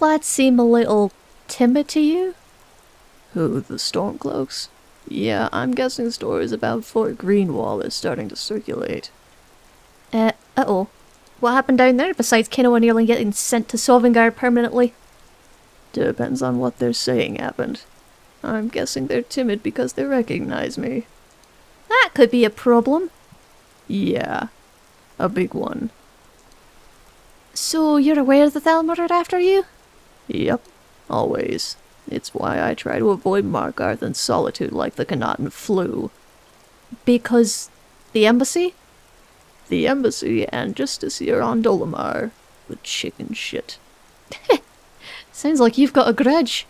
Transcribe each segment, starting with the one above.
lads seem a little timid to you? Who, the Stormcloaks? Yeah, I'm guessing stories about Fort Greenwall is starting to circulate. Uh, uh-oh. What happened down there besides Kinoa nearly getting sent to Sovngarde permanently? Depends on what they're saying happened. I'm guessing they're timid because they recognize me. That could be a problem. Yeah, a big one. So you're aware the Thalmor are after you? Yep, always. It's why I try to avoid Markarth and solitude like the Knahaten flu. Because the embassy? The embassy and Justiciar Ondolemar. The chicken shit. Sounds like you've got a grudge.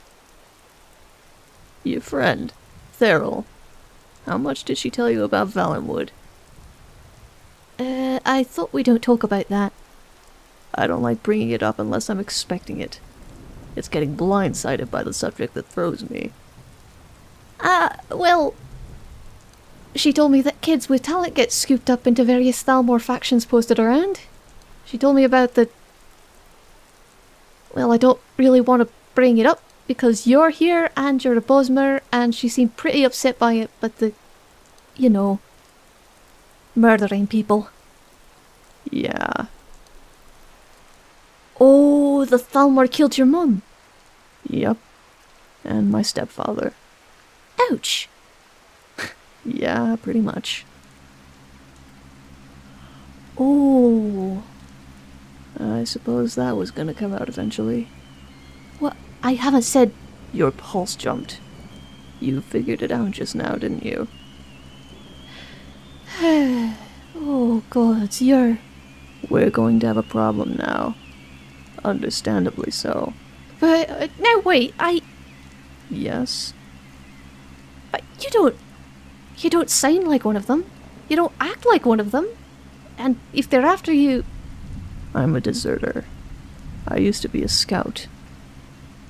Your friend, Therill. How much did she tell you about Valenwood? Uh, I thought we don't talk about that. I don't like bringing it up unless I'm expecting it. It's getting blindsided by the subject that throws me. Ah, uh, well... She told me that kids with talent get scooped up into various Thalmor factions posted around. She told me about the... Well, I don't really want to bring it up because you're here and you're a Bosmer and she seemed pretty upset by it, but the... You know... Murdering people. Yeah. Oh, the Thalmor killed your mum. Yep. And my stepfather. Ouch. yeah, pretty much. Oh. I suppose that was gonna come out eventually. What? I haven't said. Your pulse jumped. You figured it out just now, didn't you? oh, God, you're. We're going to have a problem now. Understandably so. But, uh, no, wait, I. Yes? But you don't. You don't sound like one of them. You don't act like one of them. And if they're after you. I'm a deserter. I used to be a scout.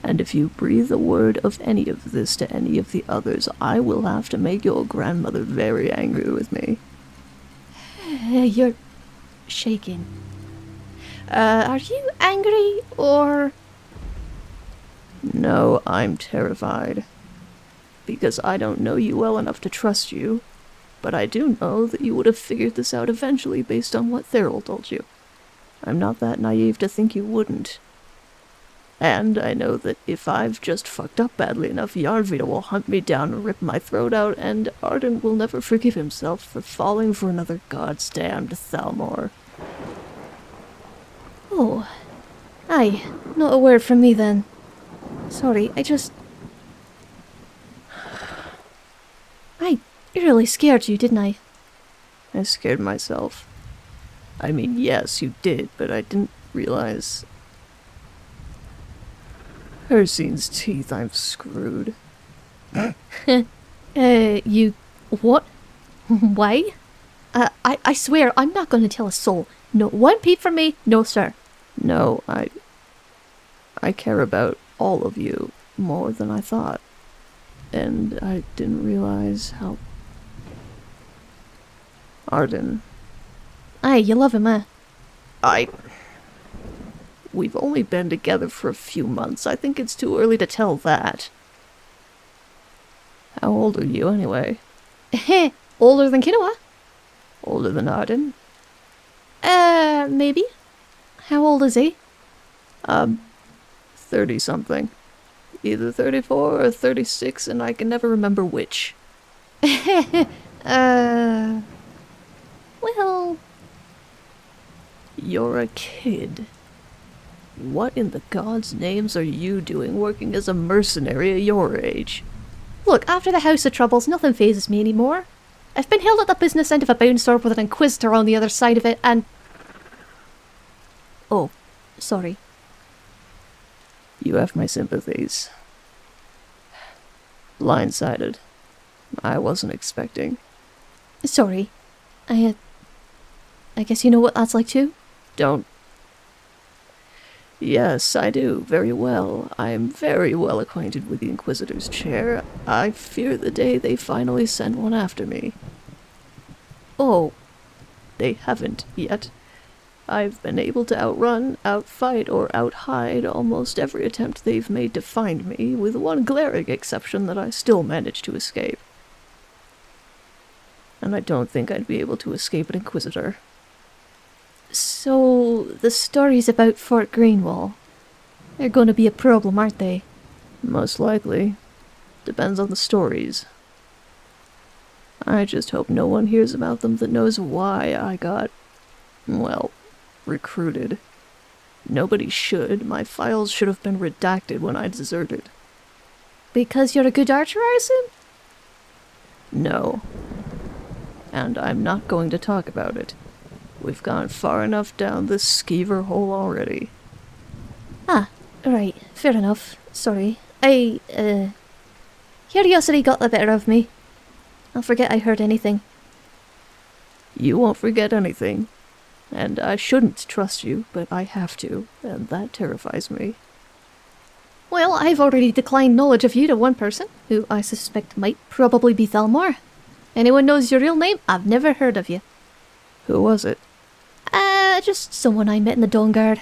And if you breathe a word of any of this to any of the others, I will have to make your grandmother very angry with me. You're shaking. Uh, are you angry or. No, I'm terrified. Because I don't know you well enough to trust you. But I do know that you would have figured this out eventually based on what Therill told you. I'm not that naive to think you wouldn't. And I know that if I've just fucked up badly enough, Yarnvita will hunt me down and rip my throat out, and Arden will never forgive himself for falling for another god's damned Thalmor. Oh. Aye, not a word from me then. Sorry, I just... I really scared you, didn't I? I scared myself. I mean, yes, you did, but I didn't realize Hircine's teeth, I'm screwed. uh, you... what? Why? Uh, I, I swear, I'm not going to tell a soul. No one peep from me, no sir. No, I... I care about all of you more than I thought. And I didn't realize how... Arden. Aye, you love him, eh? I... We've only been together for a few months. I think it's too early to tell that. How old are you, anyway? Heh, older than Kinoa. Older than Arden? Uh, maybe. How old is he? Um, 30-something. Either 34 or 36, and I can never remember which. uh... Well... You're a kid. What in the gods' names are you doing working as a mercenary at your age? Look, after the House of Troubles, nothing phases me anymore. I've been held at the business end of a bound sword with an Inquisitor on the other side of it, and... Oh, sorry. You have my sympathies. Blindsided. I wasn't expecting. Sorry. I, uh, I guess you know what that's like too? Don't Yes, I do, very well. I am very well acquainted with the Inquisitor's chair. I fear the day they finally send one after me. Oh. They haven't yet. I've been able to outrun, outfight, or outhide almost every attempt they've made to find me, with one glaring exception that I still managed to escape. And I don't think I'd be able to escape an Inquisitor. So, the stories about Fort Greenwall, they're going to be a problem, aren't they? Most likely. Depends on the stories. I just hope no one hears about them that knows why I got, well, recruited. Nobody should. My files should have been redacted when I deserted. Because you're a good archer, I assume? No. And I'm not going to talk about it. We've gone far enough down this skeever hole already. Ah, right, fair enough. Sorry. I, uh. Curiosity got the better of me. I'll forget I heard anything. You won't forget anything. And I shouldn't trust you, but I have to, and that terrifies me. Well, I've already declined knowledge of you to one person, who I suspect might probably be Thalmor. Anyone knows your real name? I've never heard of you. Who was it? Uh, just someone I met in the Dawnguard.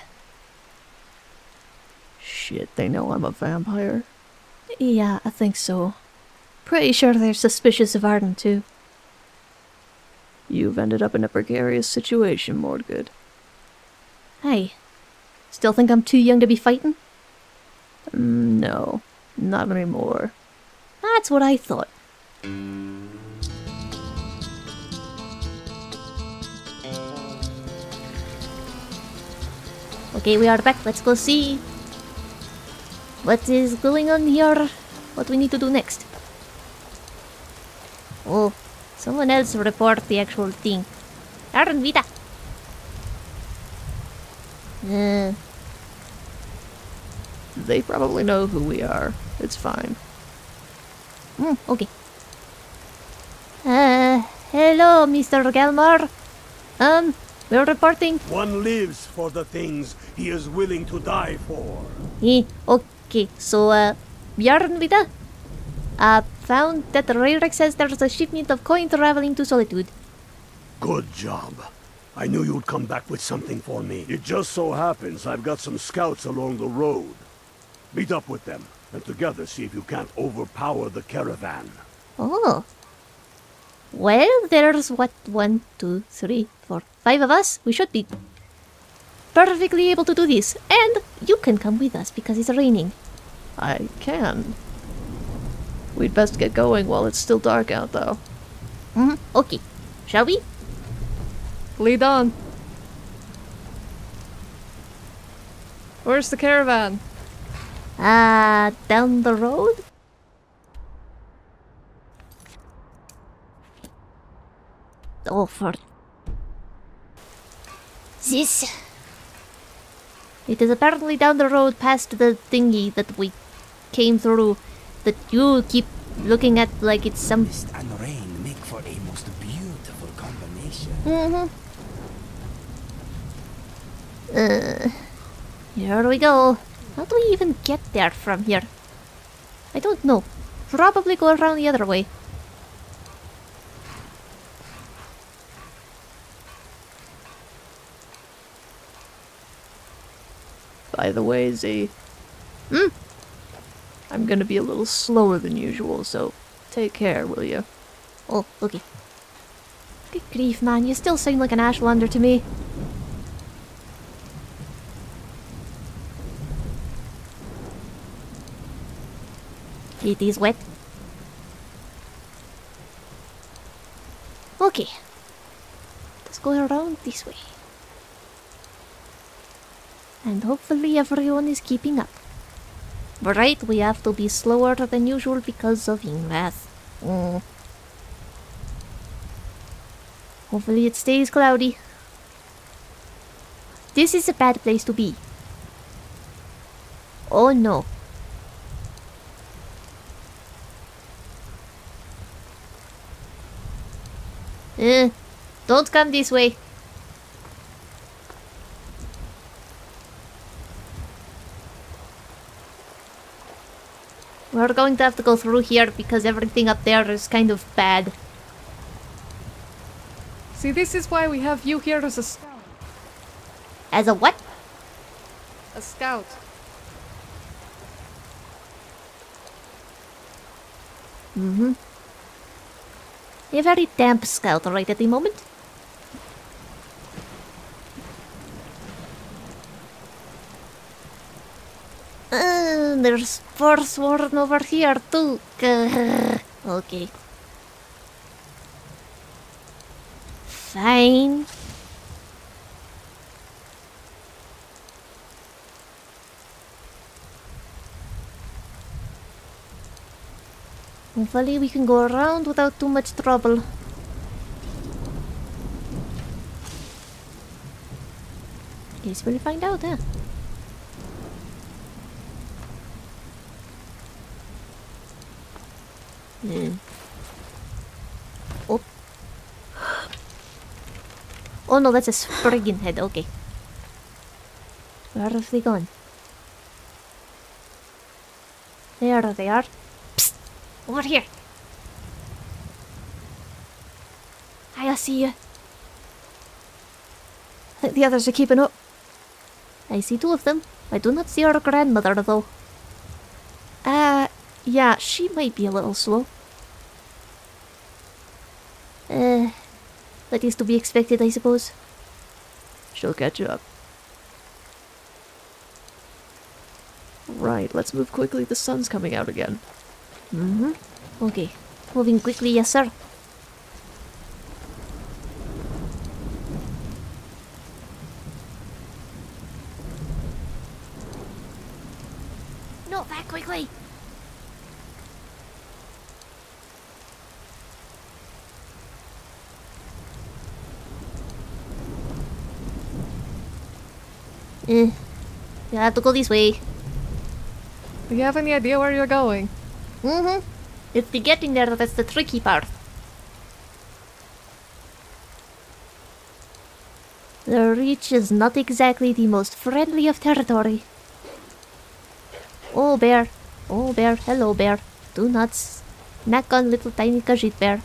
Shit, they know I'm a vampire. Yeah, I think so. Pretty sure they're suspicious of Arden, too. You've ended up in a precarious situation, Mordgud. Hey, still think I'm too young to be fighting? Mm, no, not anymore. That's what I thought. Okay, we are back. Let's go see what is going on here. What we need to do next. Oh, someone else report the actual thing. Yarnvita. Uh, They probably know who we are. It's fine. mm, okay. Uh, hello, Mr. Gelmar. Um, we're reporting. One lives for the things he is willing to die for. Eh, okay, so, uh, Bjorn Vita? Uh, found that Rayrex says there's a shipment of coin traveling to Solitude. Good job. I knew you'd come back with something for me. It just so happens I've got some scouts along the road. Meet up with them, and together see if you can't overpower the caravan. Oh. Well, there's what, one, two, three, four, five of us. We should be perfectly able to do this. And you can come with us because it's raining. I can. We'd best get going while it's still dark out, though. hmm Okay. Shall we? Lead on. Where's the caravan? Uh, down the road? Oh, for this. It is apparently down the road past the thingy that we came through that you keep looking at like it's some. Mist and rain make for a most beautiful combination. Mm-hmm. Uh, here we go. How do we even get there from here? I don't know. Probably go around the other way. By the way, Z. Hmm? I'm gonna be a little slower than usual, so take care, will you? Oh, okay. Good grief, man. You still sound like an Ashlander to me. It is wet. Okay. Let's go around this way. And hopefully everyone is keeping up. Right, we have to be slower than usual because of Ingrath. Mm. Hopefully it stays cloudy. This is a bad place to be. Oh no. Eh, don't come this way. We're going to have to go through here because everything up there is kind of bad. See, this is why we have you here as a scout. As a what? A scout. Mm-hmm. A very damp scout right at the moment. There's Forsworn over here too. Okay. Fine. Hopefully we can go around without too much trouble. Guess we'll find out, huh? Oh. Oh no, that's a Spriggan head. Okay. Where have they gone? There they are. Psst! Over here. I see you. I think the others are keeping up. I see two of them. I do not see our grandmother, though. Uh, yeah, she might be a little slow. Uh, that is to be expected, I suppose. She'll catch up. Right, let's move quickly. The sun's coming out again. Mm-hmm. Okay. Moving quickly, yes, sir. No, back quickly! Eh. You have to go this way. Do you have any idea where you're going? Mm-hmm. It's the getting there that's the tricky part. The Reach is not exactly the most friendly of territory. Oh, bear. Oh, bear. Hello, bear. Do not snack on little tiny Khajiit bear.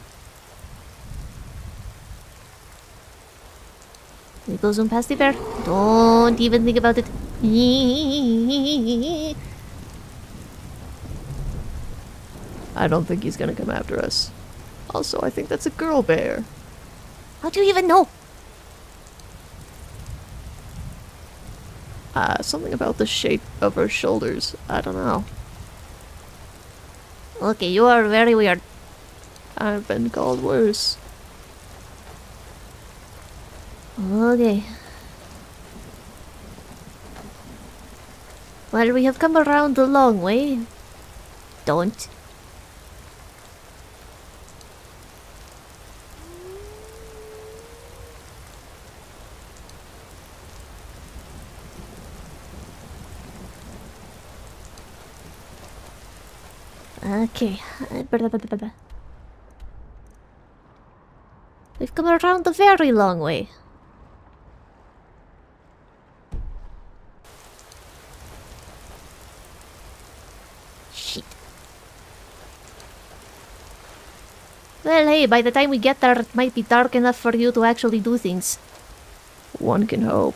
We go zoom past the bear. Don't even think about it. I don't think he's gonna come after us. Also, I think that's a girl bear. How do you even know? Uh, something about the shape of her shoulders. I don't know. Okay, you are very weird. I've been called worse. Okay. Well, we have come around the long way. Don't. Okay. We've come around a very long way. Shit. Well, hey, by the time we get there, it might be dark enough for you to actually do things. One can hope.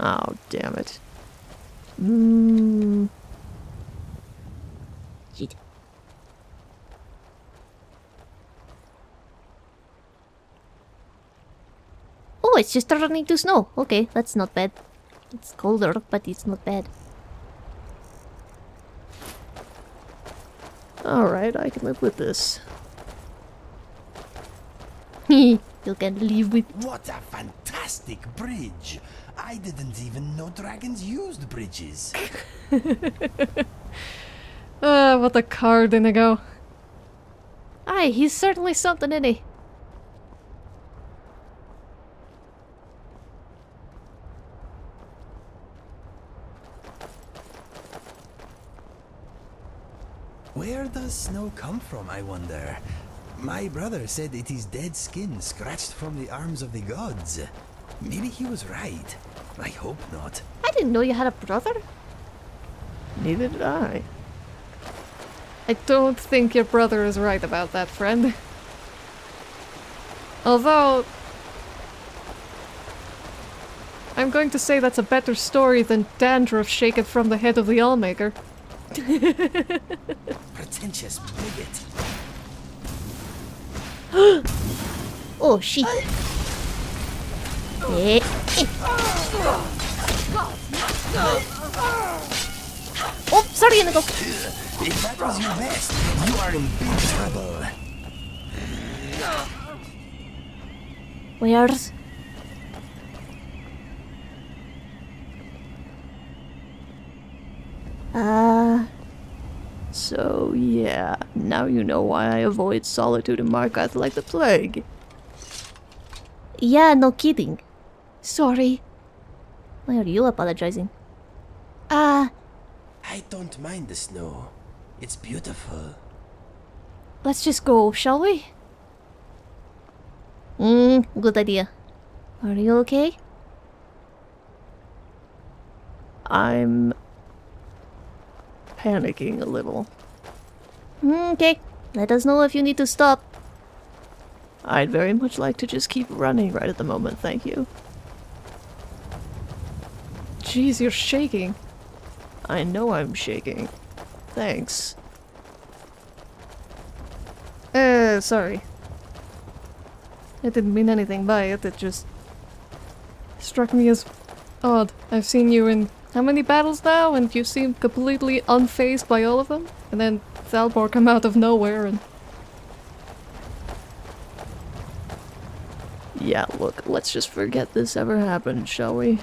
Oh, damn it. Mm. Oh, it's just turning to snow. Okay, that's not bad. It's colder, but it's not bad. Alright, I can live with this. you can live with. What a fantastic bridge! I didn't even know dragons used bridges. Uh, what a card, Inigo. Aye, he's certainly something, isn't he? Where does snow come from, I wonder? My brother said it is dead skin scratched from the arms of the gods. Maybe he was right. I hope not. I didn't know you had a brother. Neither did I. I don't think your brother is right about that, friend. Although... I'm going to say that's a better story than dandruff shaken from the head of the Allmaker. Pretentious bigot. Oh, shit. Eh, eh. Oh, sorry, Inigo. If that was your best, you are in big trouble. Where's... yeah, now you know why I avoid solitude in Markarth like the plague. Yeah, no kidding. Sorry. Why are you apologizing? Uh, I don't mind the snow. It's beautiful. let's just go, shall we? Hmm, good idea. Are you okay? I'm panicking a little. Hmm, okay. Let us know if you need to stop. I'd very much like to just keep running right at the moment, thank you. Jeez, you're shaking. I know I'm shaking. Thanks. Uh, sorry. I didn't mean anything by it, it just struck me as odd. I've seen you in how many battles now, and you seem completely unfazed by all of them? And then Thalmor come out of nowhere and Yeah, look, let's just forget this ever happened, shall we?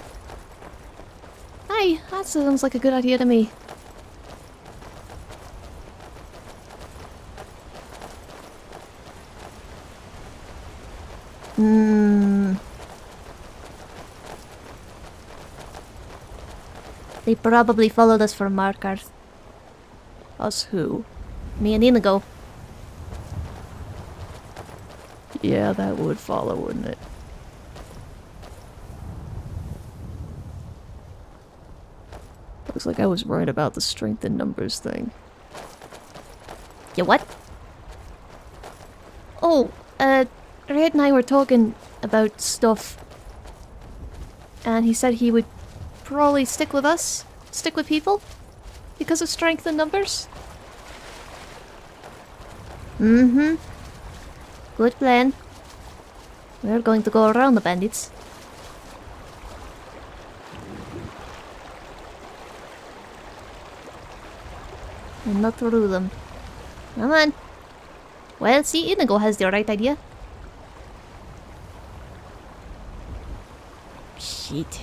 Hi, that sounds like a good idea to me. Hmm. They probably followed us from Markarth. Us who? Me and Inigo. Yeah, that would follow, wouldn't it? Looks like I was right about the strength in numbers thing. Yeah, what? Oh, uh, Red and I were talking about stuff. And he said he would probably stick with us, stick with people, because of strength in numbers. Mm hmm. Good plan. We're going to go around the bandits. And not through them. Come on. Well, see, Inigo has the right idea. Shit.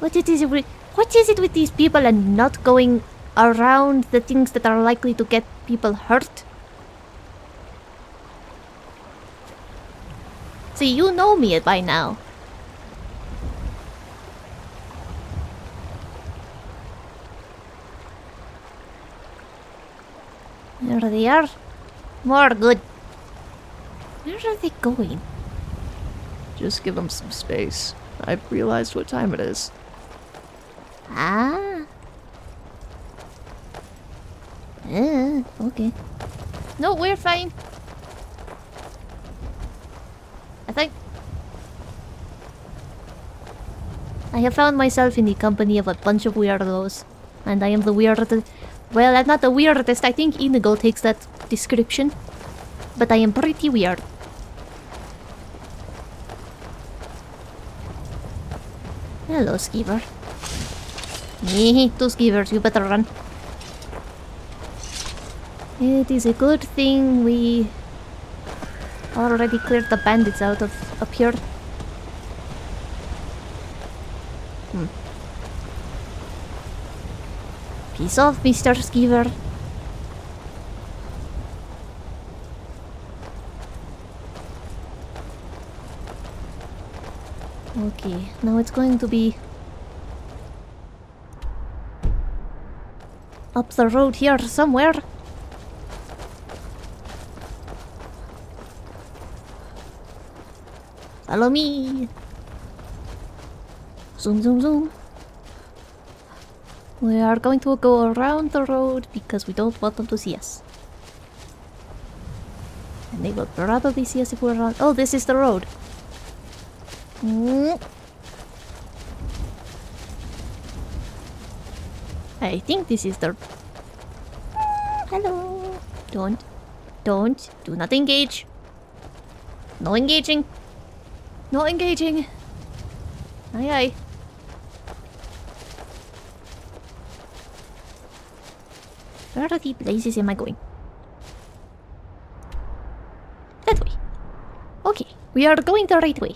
What it is with what is it with these people and not going around the things that are likely to get people hurt? See, you know me by now. There they are. Mordgud. Where are they going? Just give them some space. I've realized what time it is. Ah. Yeah, okay. No, we're fine. I think... I have found myself in the company of a bunch of weirdos. And I am the weirdest... Well, I'm not the weirdest. I think Inigo takes that description. But I am pretty weird. Hello, Skeever. Hee two Skeevers, you better run. It is a good thing we already cleared the bandits out of up here. Hmm. Peace off, Mr. Skeever. Okay, now it's going to be up the road here somewhere. Follow me. Zoom, zoom, zoom. We are going to go around the road because we don't want them to see us. And they will probably see us if we're on. Oh, this is the road. Mm. I think this is the. Hello. Don't. Don't. Do not engage. No engaging. No engaging. Aye aye. Where are the blazes am I going? That way. Okay, we are going the right way.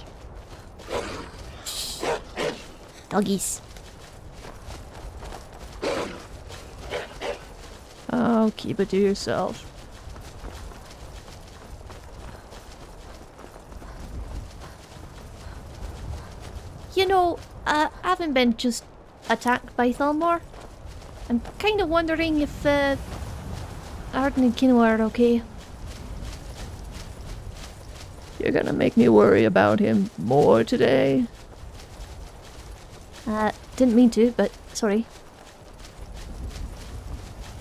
Doggies. Oh, keep it to yourself. You know, uh, I haven't been just attacked by Thalmor. I'm kind of wondering if uh, Arden and Kinoa are okay. You're gonna make me worry about him more today. Uh, didn't mean to, but sorry.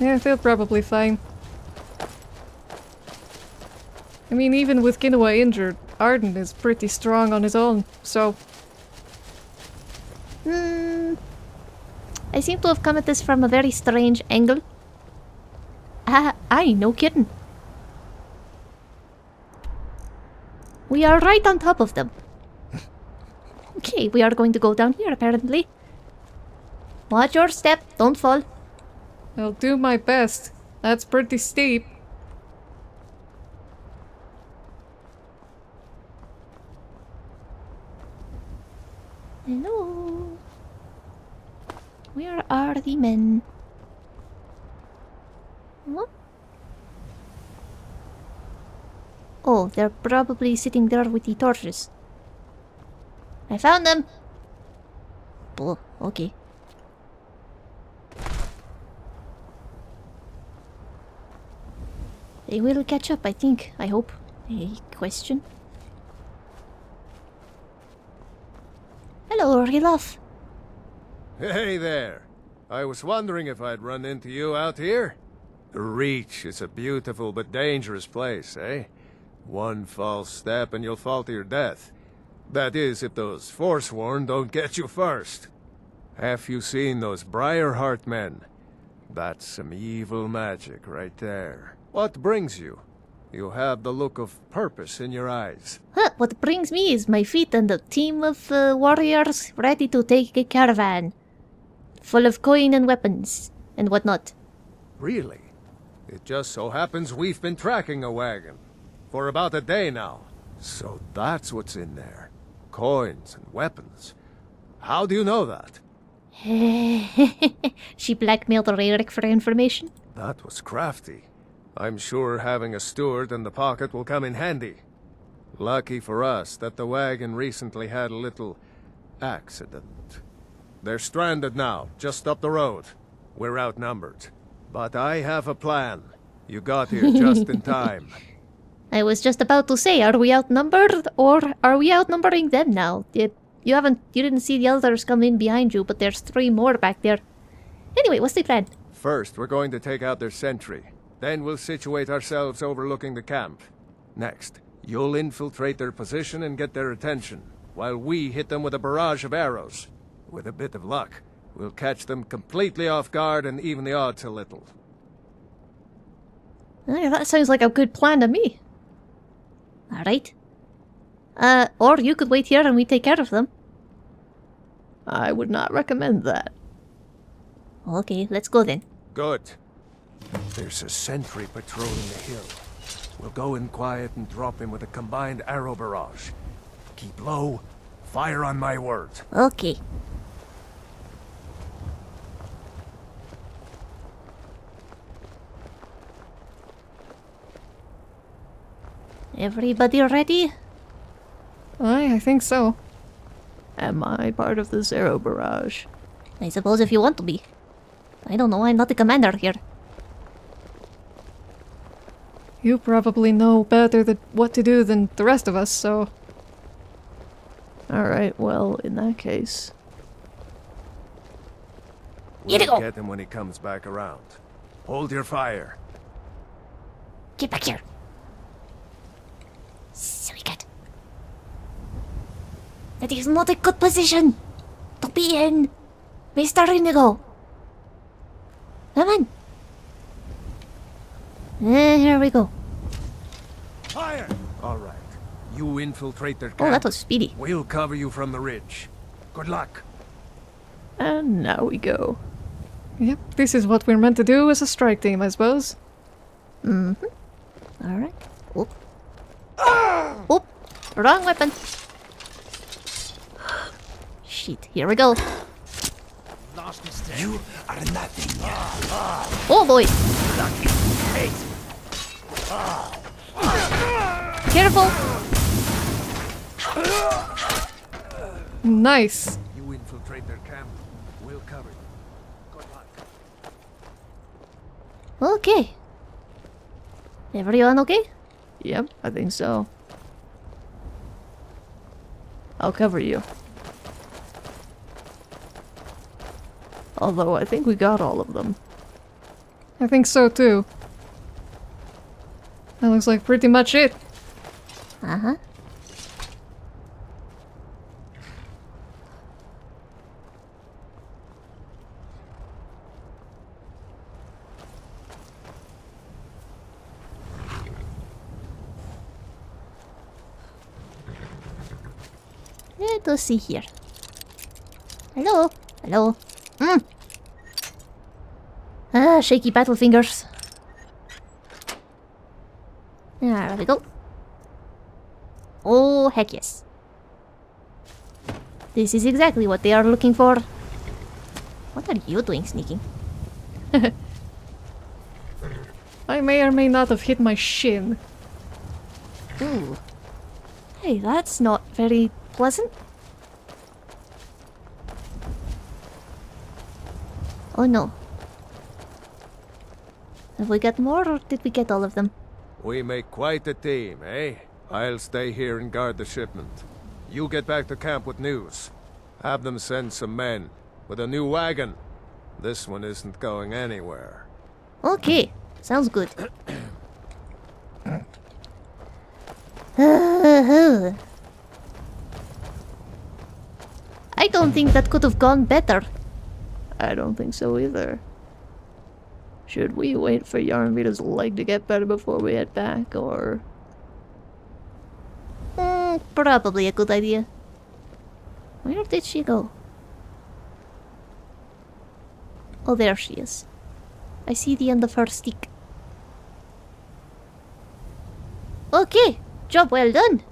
Yeah, they're probably fine. I mean, even with Kinoa injured, Arden is pretty strong on his own, so Hmm. I seem to have come at this from a very strange angle. Ah, aye, no kidding. We are right on top of them. okay, we are going to go down here apparently. Watch your step, don't fall. I'll do my best. That's pretty steep. Hello. Where are the men? What? Oh, they're probably sitting there with the torches. I found them! Oh, okay. They will catch up, I think. I hope. A question? Hello, Ralof. Hey there. I was wondering if I'd run into you out here. The Reach is a beautiful but dangerous place, eh? One false step and you'll fall to your death. That is, if those Forsworn don't get you first. Have you seen those Briarheart men? That's some evil magic right there. What brings you? You have the look of purpose in your eyes. Huh, what brings me is my feet and a team of uh, warriors ready to take a caravan. Full of coin and weapons and whatnot. Really? It just so happens we've been tracking a wagon. For about a day now. So that's what's in there. Coins and weapons. How do you know that? she blackmailed Raerek for information. That was crafty. I'm sure having a steward in the pocket will come in handy. Lucky for us that the wagon recently had a little accident. They're stranded now, just up the road. We're outnumbered. But I have a plan. You got here just in time. I was just about to say, are we outnumbered or are we outnumbering them now? You, you haven't, you didn't see the others come in behind you, but there's three more back there. Anyway, what's the plan? First, we're going to take out their sentry. Then we'll situate ourselves overlooking the camp. Next, you'll infiltrate their position and get their attention, while we hit them with a barrage of arrows. With a bit of luck, we'll catch them completely off guard and even the odds a little. Eh, that sounds like a good plan to me. Alright. Uh, or you could wait here and we take care of them. I would not recommend that. Okay, let's go then. Good. There's a sentry patrolling the hill. We'll go in quiet and drop him with a combined arrow barrage. Keep low, fire on my word. Okay. Everybody ready? Aye, I think so. Am I part of this arrow barrage? I suppose if you want to be. I don't know, I'm not the commander here. You probably know better th- what to do than the rest of us, so Alright, well, in that case. We'll go. get him when he comes back around. Hold your fire. Get back here. Silly cat. That is not a good position to be in, Mr. Inigo. Come on. Eh, here we go. Fire! All right. You infiltrate their camp. Oh, that was speedy. We'll cover you from the ridge. Good luck. And now we go. Yep, this is what we're meant to do as a strike team, I suppose. Mhm. All right. Oop. Oop. Wrong weapon. Shit. Here we go. You are nothing. Oh boy. Careful. Nice. You infiltrate their camp. We'll cover you. Good luck. Okay. Everyone okay? Yep, I think so. I'll cover you. Although I think we got all of them. I think so too. That looks like pretty much it. Uh huh. Let us see here. Hello, hello. Mm. Ah, shaky battle fingers. There we go. Oh, heck yes. This is exactly what they are looking for. What are you doing sneaking? I may or may not have hit my shin. Ooh. Hey, that's not very pleasant. Oh no. Have we got more or did we get all of them? We make quite a team, eh? I'll stay here and guard the shipment. You get back to camp with news. Have them send some men with a new wagon. This one isn't going anywhere. Okay, sounds good. I don't think that could have gone better. I don't think so either. Should we wait for Yarnvita's leg to get better before we head back, or... Mm, probably a good idea. Where did she go? Oh, there she is. I see the end of her stick. Okay, job well done.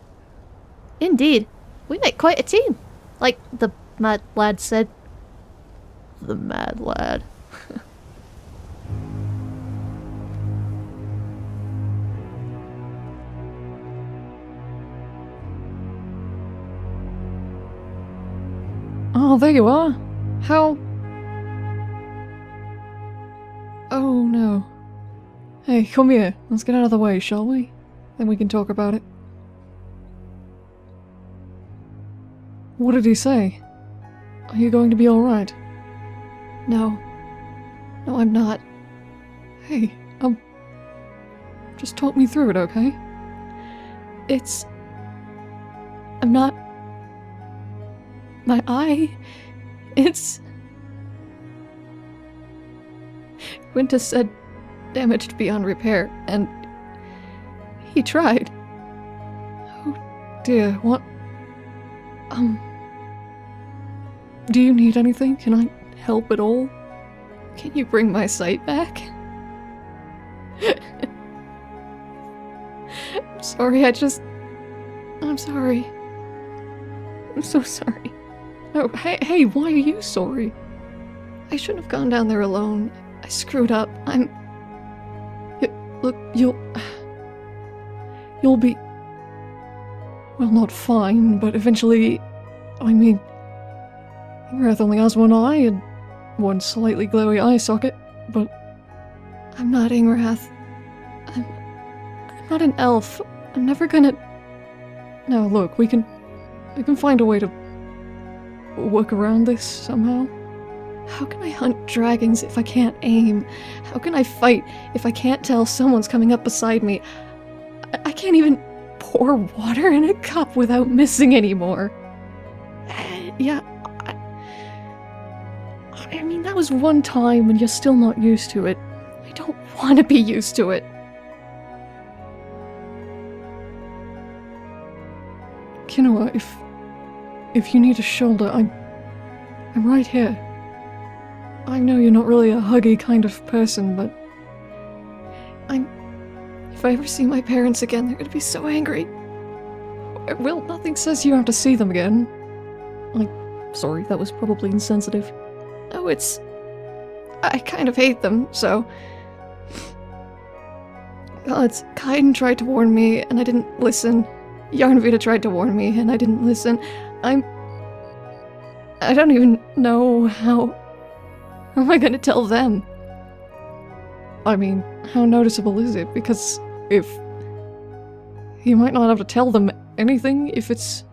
Indeed. We make quite a team. Like the mad lad said. The mad lad. Oh, there you are. How. Oh no. Hey, come here. Let's get out of the way, shall we? Then we can talk about it. What did he say? Are you going to be alright? No. No, I'm not. Hey, um. Just talk me through it, okay? It's. I'm not. My eye. It's. Quintus said damaged beyond repair, and. He tried. Oh dear, what. Um. Do you need anything? Can I help at all? Can you bring my sight back? I'm sorry, I just. I'm sorry. I'm so sorry. Oh, hey, hey, why are you sorry? I shouldn't have gone down there alone. I screwed up. I'm. Look, you'll. You'll be. Well, not fine, but eventually. I mean. Wrath only has one eye and one slightly glowy eye socket, but. I'm not Ingrath. I'm. I'm not an elf. I'm never gonna. Now, look, we can. We can find a way to work around this somehow. How can I hunt dragons if I can't aim? How can I fight if I can't tell someone's coming up beside me? I, I can't even pour water in a cup without missing anymore. Uh, yeah, I, mean, that was one time when you're still not used to it. I don't want to be used to it. Kinoa, if if you need a shoulder, I'm I'm right here. I know you're not really a huggy kind of person, but I'm if I ever see my parents again, they're gonna be so angry. Well, nothing says you have to see them again. I'm sorry, that was probably insensitive. Oh, it's I kind of hate them, so Gods, Kaiden tried to warn me, and I didn't listen. Yarnvita tried to warn me, and I didn't listen. I'm. I don't even know how. How am I gonna tell them? I mean, how noticeable is it? Because if. You might not have to tell them anything if it's.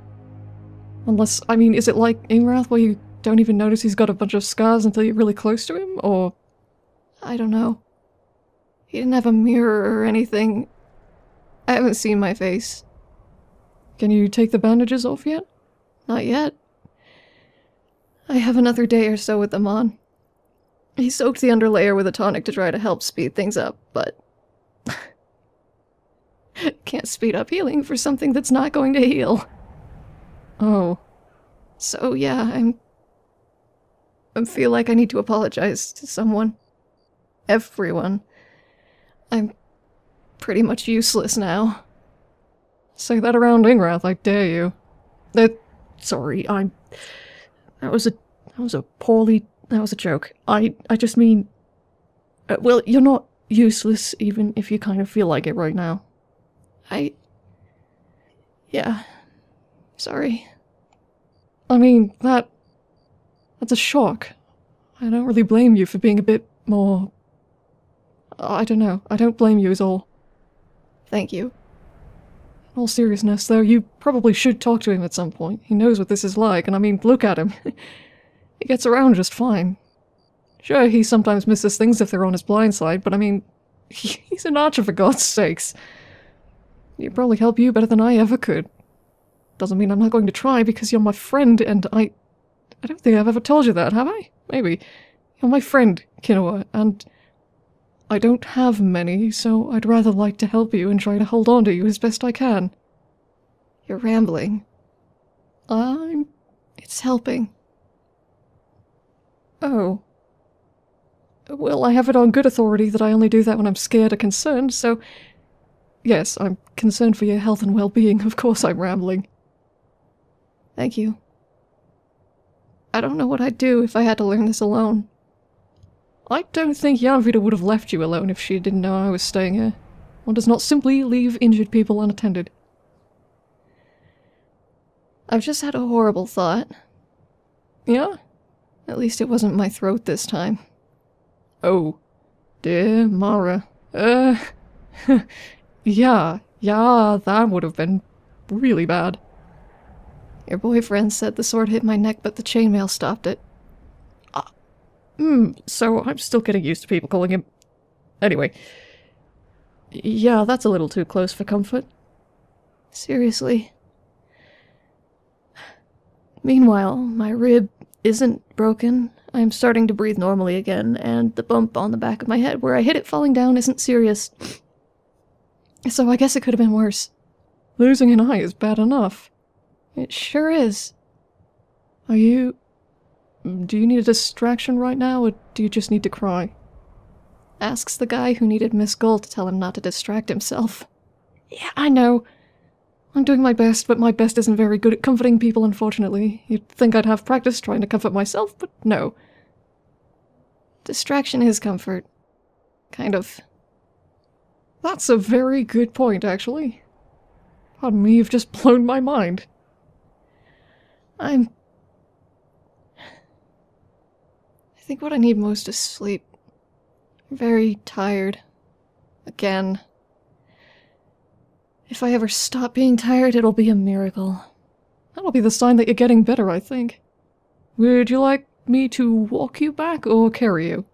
Unless. I mean, is it like Ingrath where you don't even notice he's got a bunch of scars until you're really close to him? Or. I don't know. He didn't have a mirror or anything. I haven't seen my face. Can you take the bandages off yet? Not yet. I have another day or so with them on. He soaked the underlayer with a tonic to try to help speed things up, but. Can't speed up healing for something that's not going to heal. Oh. So, yeah, I'm. I feel like I need to apologize to someone. Everyone. I'm pretty much useless now. Say that around Ingrath, I dare you. That. Sorry, I'm. That was a. That was a poorly. That was a joke. I. I just mean. Uh, well, you're not useless, even if you kind of feel like it right now. I. Yeah. Sorry. I mean, that. That's a shock. I don't really blame you for being a bit more. Uh, I don't know. I don't blame you, is all. Thank you. In all seriousness, though, you probably should talk to him at some point. He knows what this is like, and I mean, look at him. he gets around just fine. Sure, he sometimes misses things if they're on his blind side, but I mean, he's an archer for God's sakes. He'd probably help you better than I ever could. Doesn't mean I'm not going to try because you're my friend and I. I don't think I've ever told you that, have I? Maybe. You're my friend, Kinoa, and. I don't have many, so I'd rather like to help you and try to hold on to you as best I can. You're rambling. I'm. It's helping. Oh. Well, I have it on good authority that I only do that when I'm scared or concerned, so. Yes, I'm concerned for your health and well being. Of course I'm rambling. Thank you. I don't know what I'd do if I had to learn this alone. I don't think Yarnvita would have left you alone if she didn't know I was staying here. One does not simply leave injured people unattended. I've just had a horrible thought. Yeah? At least it wasn't my throat this time. Oh. Dear Mara. Uh. yeah, yeah, that would have been really bad. Your boyfriend said the sword hit my neck, but the chainmail stopped it. Hmm, so I'm still getting used to people calling him... Anyway. Yeah, that's a little too close for comfort. Seriously. Meanwhile, my rib isn't broken. I'm starting to breathe normally again, and the bump on the back of my head where I hit it falling down isn't serious. So I guess it could have been worse. Losing an eye is bad enough. It sure is. Are you do you need a distraction right now, or do you just need to cry? Asks the guy who needed Miss Gold to tell him not to distract himself. Yeah, I know. I'm doing my best, but my best isn't very good at comforting people, unfortunately. You'd think I'd have practice trying to comfort myself, but no. Distraction is comfort. Kind of. That's a very good point, actually. Pardon me, you've just blown my mind. I'm I think what I need most is sleep. I'm very tired. Again. If I ever stop being tired, it'll be a miracle. That'll be the sign that you're getting better, I think. Would you like me to walk you back or carry you?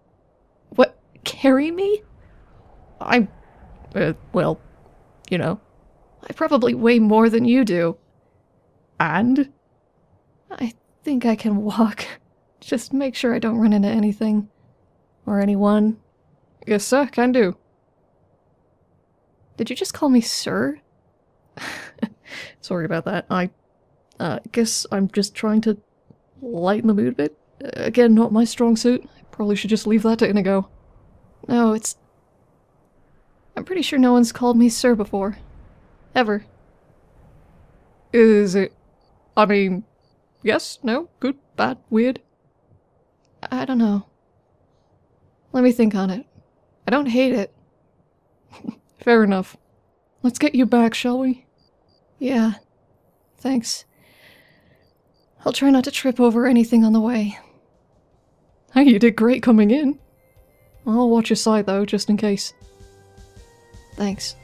What? Carry me? I'm. Uh, well, you know. I probably weigh more than you do. And? I think I can walk. Just make sure I don't run into anything. Or anyone. Yes, sir, can do. Did you just call me sir? Sorry about that. I uh, guess I'm just trying to lighten the mood a bit. Uh, again, not my strong suit. I probably should just leave that to Inigo. No, it's. I'm pretty sure no one's called me sir before. Ever. Is it. I mean. Yes? No? Good? Bad? Weird? I don't know. Let me think on it. I don't hate it. Fair enough. Let's get you back, shall we? Yeah. Thanks. I'll try not to trip over anything on the way. Hey, you did great coming in. I'll watch your side though, just in case. Thanks.